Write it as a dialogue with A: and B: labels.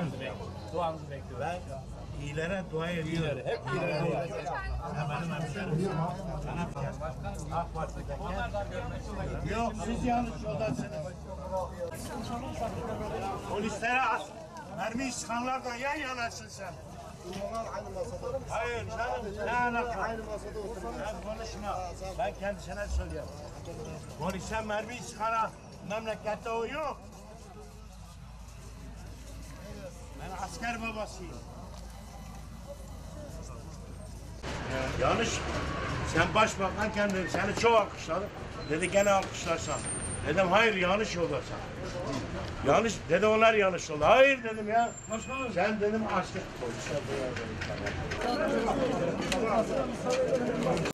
A: Duanızı bekliyoruz. Duanızı bekliyoruz.
B: Ben iyilere dua ediyorum.
A: Hep ileri dua.
B: Hemen hemşerim. AK Parti'deki. Yok siz yanlış yoldasınız. Polislere as. Mermi sıkanlar da yan yanasın sen. Hayır canım ne alaka?
C: Aynı masada oturuyor.
B: Ben konuşma. Ben kendisine söylüyorum. Polise mermi sıkana memlekette o yok. Ben asker babasıyım. Yanlış. Sen başbakan kendin seni çok alkışladım. Dedi gene alkışlarsan. Dedim hayır yanlış yoldasın. Yanlış dedi onlar yanlış oldu. Hayır dedim ya. Sen dedim dedim.